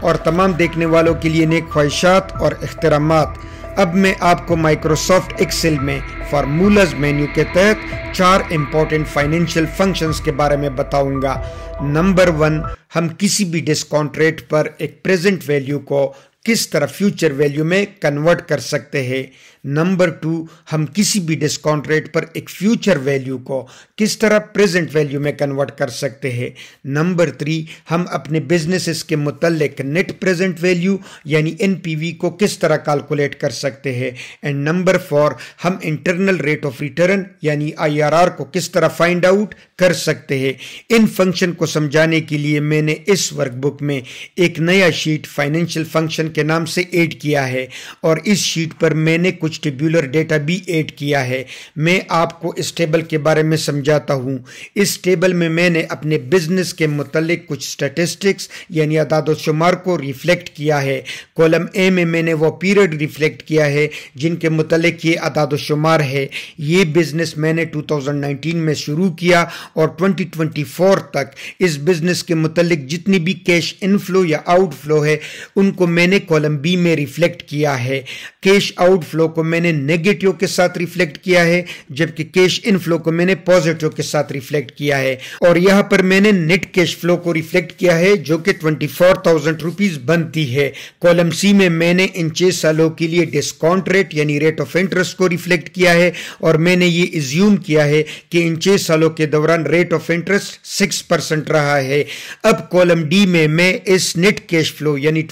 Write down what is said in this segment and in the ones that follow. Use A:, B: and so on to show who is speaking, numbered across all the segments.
A: اور تمام دیکھنے والوں کے لیے نیک خواہشات اور اخترامات اب میں آپ کو مائکروسافٹ ایکسل میں فارمولز مینیو کے تحت چار امپورٹنٹ فائنینشیل فنکشنز کے بارے میں بتاؤں گا۔ نمبر ون ہم کسی بھی ڈسکاؤنٹ ریٹ پر ایک پریزنٹ ویلیو کو کس طرح فیوچر ویلیو میں کنورٹ کر سکتے ہیں؟ نمبر ٹو ہم کسی بھی ڈسکاؤنٹ ریٹ پر ایک فیوچر ویلیو کو کس طرح پریزنٹ ویلیو میں کنورٹ کر سکتے ہیں؟ نمبر تھری ہم اپنے بزنسز کے متعلق نیٹ پریزنٹ ویلیو یعنی این پی وی کو کس طرح کیلکولیٹ کر سکتے ہیں؟ اینڈ نمبر فور ہم انٹرنل ریٹ آف ریٹرن یعنی آئی آر آر کو کس طرح فائنڈ آؤٹ کر سکتے ہیں؟ ان فنکشن کو سمجھانے کے لیے میں نے اس ورک بک میں ایک نیا شیٹ فائنینشیل فنکشن کے نام سے ایڈ کیا ہے اور اس شیٹ پر میں نے کچھ ٹیبولر ڈیٹا بھی ایڈ کیا ہے۔ میں آپ کو اس ٹیبل کے بارے میں سمجھاتا ہوں۔ اس ٹیبل میں میں نے اپنے بزنس کے متعلق کچھ سٹیٹسٹکس یعنی عداد و شمار کو ریفلیکٹ کیا ہے۔ کولم اے میں میں نے وہ پیریڈ ریفلیکٹ کیا ہے جن کے متعلق یہ عداد و شمار ہے۔ یہ بزنس میں نے 2019 میں شروع کیا اور 2024 تک اس بزنس کے متعلق جتنی بھی کیش انفلو یا آؤٹ فلو ہے، ان کو میں نے نے کولم بی میں ریفلیکٹ کیا ہے۔ کیش آؤٹ فلو کو میں نے نیگیٹو کے ساتھ ریفلیکٹ کیا ہے جبکہ کیش انفلو کو میں نے پوزیٹو کے ساتھ ریفلیکٹ کیا ہے۔ اور یہاں پر میں نے نیٹ کیش فلو کو ریفلیکٹ کیا ہے جو کہ 24,000 روپیز بنتی ہے۔ کولم سی میں میں نے ان چھ سالوں کے لیے ڈسکاؤنٹ ریٹ یعنی ریٹ آف انٹرسٹ کو ریفلیکٹ کیا ہے۔ اور میں نے یہ ازیوم کیا ہے کہ ان چھ سالوں کے دوران rate of interest six percent رہا ہے۔ اب کولم ڈی میں میں اس نیٹ کیش فلو یعنی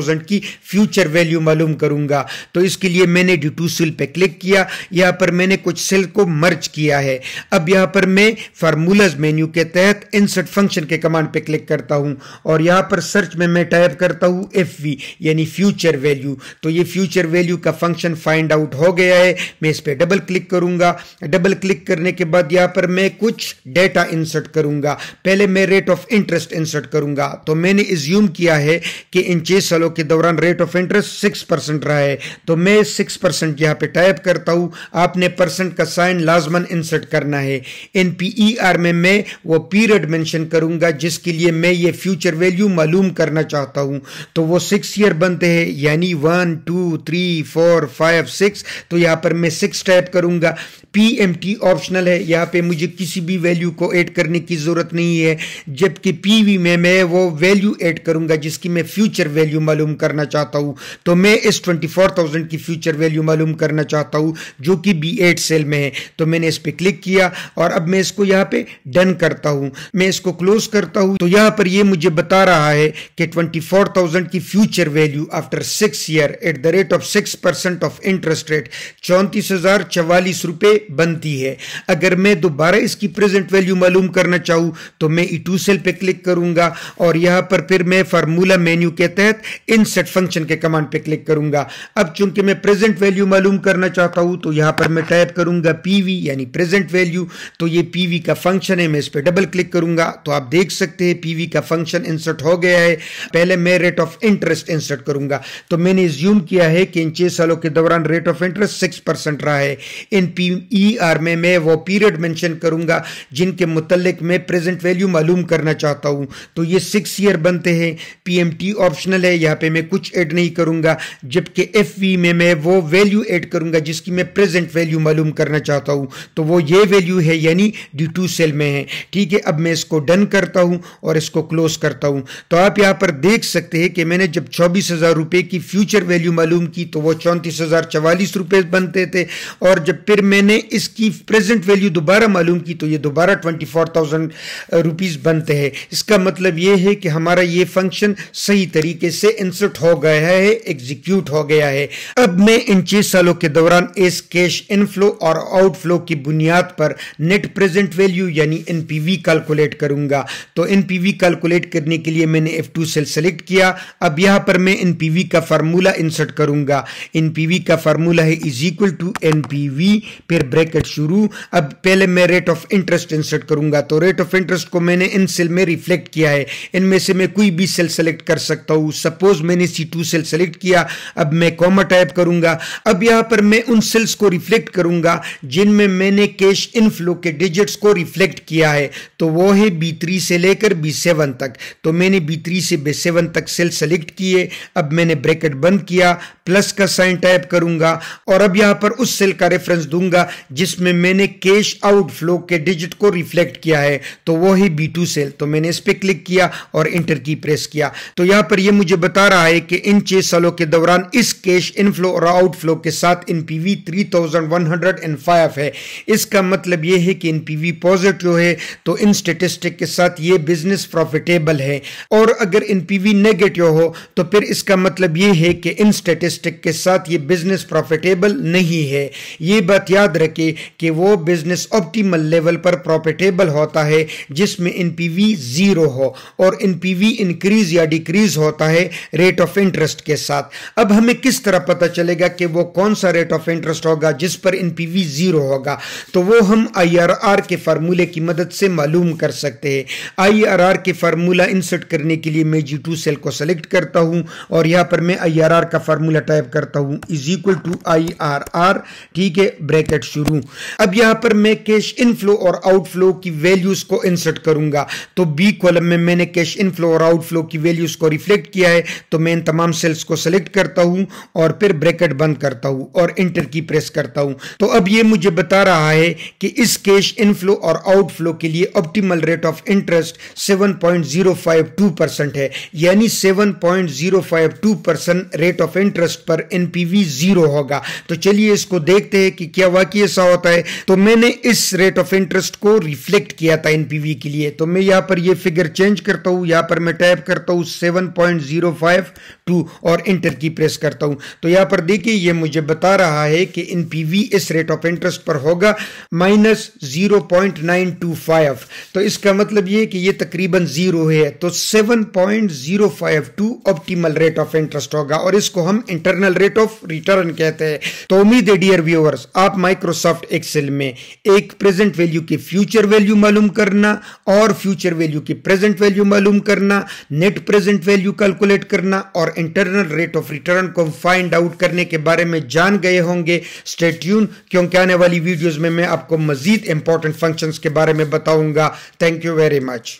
A: 24,000 کی فیوچر ویلیو معلوم کروں گا۔ تو اس کے لیے میں نے ڈی ٹو سیل پہ کلک کیا۔ یہاں پر میں نے کچھ سیل کو مرچ کیا ہے۔ اب یہاں پر میں فارمولز مینیو کے تحت انسرٹ فنکشن کے کمانڈ پہ کلک کرتا ہوں۔ اور یہاں پر سرچ میں میں ٹائپ کرتا ہوں ایف وی یعنی فیوچر ویلیو تو یہ فیوچر ویلیو کا فنکشن فائنڈ آؤٹ ہو گیا ہے۔ میں اس پہ ڈبل کلک کروں گا۔ ڈبل کلک کرنے کے بعد یہاں پر میں کچھ ڈیٹا انسرٹ کروں گا۔ پہلے میں ریٹ آف انٹرسٹ انسرٹ کروں گا۔ تو میں نے ازیوم کیا ہے کہ ان چھ سالوں کے دوران rate of interest six percent رہا ہے۔ تو میں سکس پرسنٹ یہاں پہ ٹائپ کرتا ہوں۔ آپ نے پرسنٹ کا سائن لازمن انسرٹ کرنا ہے۔ ان پی ای آر میں میں وہ پیریڈ منشن کروں گا، جس کے لیے میں یہ فیوچر ویلیو معلوم کرنا چاہتا ہوں۔ تو وہ سکس ایئر بنتے ہیں یعنی one two three four five six تو یہاں پر میں سکس ٹائپ کروں گا۔ پی ایم ٹی آپشنل ہے۔ یہاں پہ مجھے کسی بھی ویلیو کو ایڈ کرنے کی ضرورت نہیں ہے۔ جبکہ پی وی میں میں وہ ویلیو ایڈ کروں گا، جس کی میں فیوچر ویلیو معلوم معلوم کرنا چاہتا ہوں۔ تو میں اس 24,000 کی فیوچر ویلیو معلوم کرنا چاہتا ہوں جو کہ بی ایٹ سیل میں ہے۔ تو میں نے اس پہ کلک کیا اور اب میں اس کو یہاں پہ ڈن کرتا ہوں۔ میں اس کو کلوز کرتا ہوں۔ تو یہاں پر یہ مجھے بتا رہا ہے کہ 24,000 کی future value after six year at the rate of six percent of interest rate چونتیس ہزار چوالیس روپے بنتی ہے۔ اگر میں دوبارہ اس کی پریزنٹ ویلیو معلوم کرنا چاہوں تو میں ای ٹو سیل پہ کلک کروں گا اور یہاں پر پھر میں فارمولا مینیو کے تحت انسٹ فنکشن کے کمانڈ پہ کلک کروں گا اب چونکہ میں پریزنٹ ویلیو معلوم کرنا چاہتا ہوں، تو یہاں پر میں ٹائپ کروں گا پی وی یعنی پریزنٹ ویلیو تو یہ پی وی کا فنکشن ہے، میں اس پہ ڈبل کلک کروں گا تو آپ دیکھ سکتے ہیں پی وی کا فنکشن انسرٹ ہو گیا ہے۔ پہلے میں ریٹ آف انٹرسٹ انسرٹ کروں گا تو میں نے زیوم کیا ہے کہ ان چھ سالوں کے دوران rate of interest six percent رہا ہے۔ ان پی ای آر میں میں وہ پیریڈ منشن کروں گا جن کے متعلق میں پریزنٹ ویلیو معلوم کرنا چاہتا ہوں۔ تو یہ سکس ایئر بنتے ہیں۔ پی ایم ٹی آپشنل ہے، یہاں پہ میں کچھ ایڈ نہیں کروں گا، جبکہ ایف وی میں میں وہ ویلیو ایڈ کروں گا جس کی میں پریزنٹ ویلیو معلوم کرنا چاہتا ہوں۔ تو وہ یہ ویلیو ہے یعنی ڈی ٹو سیل میں ہے۔ ٹھیک ہے، اب میں اس کو ڈن کرتا ہوں اور اس کو کلوز کرتا ہوں۔ تو آپ یہاں پر دیکھ سکتے ہیں کہ میں نے جب چوبیس ہزار روپے کی فیوچر ویلیو معلوم کی تو وہ چونتیس ہزار چوالیس روپے بنتے تھے۔ اور جب پھر میں نے اس کی پریزنٹ ویلیو دوبارہ معلوم کی تو یہ دوبارہ ٹوینٹی فور تھاؤزینڈ روپیز بنتے ہیں۔ اس کا مطلب یہ ہے کہ ہمارا یہ فنکشن صحیح طریقے سے انسرٹ ہو گیا ہے ایگزیکیوٹ ہو گیا ہے۔ اب میں ان چھ سالوں کے دوران اس کیش انفلو اور آؤٹ فلو کی بنیاد پر نیٹ پریزنٹ ویلیو یعنی ان پی وی کیلکولیٹ کروں گا۔ تو ان پی وی کیلکولیٹ کرنے کے لیے میں نے ایف ٹو سیل سلیکٹ کیا۔ اب یہاں پر میں ان پی وی کا فارمولا انسرٹ کروں گا۔ ان پی وی کا فارمولا ہے is equal to N P V پھر بریکٹ شروع۔ اب پہلے میں ریٹ آف انٹرسٹ انسرٹ کروں گا۔ تو ریٹ آف انٹرسٹ کو میں نے ان سیل میں ریفلیکٹ کیا ہے۔ ان میں سے میں کوئی بھی سیل سلیکٹ کر سکتا ہوں۔ سپوز سپوز میں نے سی ٹو سیل سلیکٹ کیا، اب میں کوما ٹائپ کروں گا۔ اب یہاں پر میں ان سیلز کو ریفلیکٹ کروں گا، جن میں میں نے کیش انفلو کے ڈیجٹس کو ریفلیکٹ کیا ہے۔ تو وہ ہے بی تھری سے لے کر بی سیون تک۔ تو میں نے بی تھری سے بی سیون تک سیل سلیکٹ کیے۔ اب میں نے بریکٹ بند کیا۔ پلس کا سائن ٹائپ کروں گا اور اب یہاں پر اس سیل کا ریفرنس دوں گا جس میں میں نے کیش آؤٹ فلو کے ڈیجٹ کو ریفلیکٹ کیا ہے تو وہ ہی بی ٹو سیل تو میں نے اس پہ کلک کیا اور انٹر کی پریس کیا تو یہاں پر یہ مجھے بتا رہا ہے کہ ان چھ سالوں کے دوران اس کیش انفلو اور آؤٹ فلو کے ساتھ ان پی وی 3105 ہے۔ اس کا مطلب یہ ہے کہ ان پی وی پوزیٹو ہے تو ان سٹیٹسٹک کے ساتھ یہ بزنس پروفیٹیبل ہے اور اگر ان پی وی نیگیٹو ہو تو پھر اس کا مطلب یہ ہے کہ ان سٹیٹسٹک کے ساتھ یہ بزنس پروفیٹیبل نہیں ہے۔ یہ بات یاد رکھے کہ وہ بزنس آپٹیمل لیول پر پروفیٹیبل ہوتا ہے، جس میں ان پی وی زیرو ہو اور ان پی وی انکریز یا ڈیکریز ہوتا ہے ریٹ آف انٹرسٹ کے ساتھ۔ اب ہمیں کس طرح پتا چلے گا کہ وہ کون سا ریٹ آف انٹرسٹ ہوگا جس پر ان پی وی زیرو ہوگا؟ تو وہ ہم آئی آر آر کے فارمولے کی مدد سے معلوم کر سکتے ہیں۔ آئی آر آر کے فارمولہ انسرٹ کرنے کے لیے میں جی ٹو سیل کو سلیکٹ کرتا ہوں اور یہاں پر میں آئی آر آر کا فارمولہ ٹائپ کرتا ہوں is equal to I R R ٹھیک ہے بریکٹ شروع۔ اب یہاں پر میں کیش انفلو اور آؤٹ فلو کی ویلیوز کو انسرٹ کروں گا۔ تو بی کولم میں میں نے کیش انفلو اور آؤٹ فلو کی ویلیوز کو ریفلیکٹ کیا ہے۔ تو میں ان تمام سیلز کو سلیکٹ کرتا ہوں اور پھر بریکٹ بند کرتا ہوں اور انٹر کی پریس کرتا ہوں۔ تو اب یہ مجھے بتا رہا ہے کہ اس کیش انفلو اور آؤٹ فلو کے لیے آپٹیمل ریٹ آف انٹرسٹ 7.052% ہے۔ یعنی 7.052% ریٹ آف انٹرسٹ انٹرسٹ پر ان پی وی زیرو ہوگا۔ تو چلیے اس کو دیکھتے ہیں کہ کیا واقعی ایسا ہوتا ہے۔ تو میں نے اس ریٹ آف انٹرسٹ کو ریفلیکٹ کیا تھا ان پی وی کے لیے۔ تو میں یہاں پر یہ فگر چینج کرتا ہوں، یہاں پر میں ٹائپ کرتا ہوں 7.052 اور انٹر کی پریس کرتا ہوں۔ تو یہاں پر دیکھیں یہ مجھے بتا رہا ہے کہ ان پی وی اس ریٹ آف انٹرسٹ پر ہوگا مائنس 0.925 تو اس کا مطلب یہ کہ یہ تقریباً زیرو ہے۔ تو 7.052 آپٹیمل ریٹ آف انٹرسٹ ہوگا اور اس کو ہم انٹرنل ریٹ آف ریٹرن کہتے ہیں۔ تو امید ہے ڈیئر ویورز آپ مائکروسافٹ ایکسل میں ایک پریزنٹ ویلیو کی فیوچر ویلیو معلوم کرنا اور فیوچر ویلیو کی پریزنٹ ویلیو معلوم کرنا نیٹ پریزنٹ ویلیو کیلکولیٹ کرنا اور انٹرنل ریٹ آف ریٹرن کو فائنڈ آؤٹ کرنے کے بارے میں جان گئے ہوں گے۔ سٹیٹیون کیونکہ آنے والی ویڈیوز میں میں آپ کو مزید امپورٹنٹ فنکشنز کے بارے میں بتاؤں گا۔ Thank you very much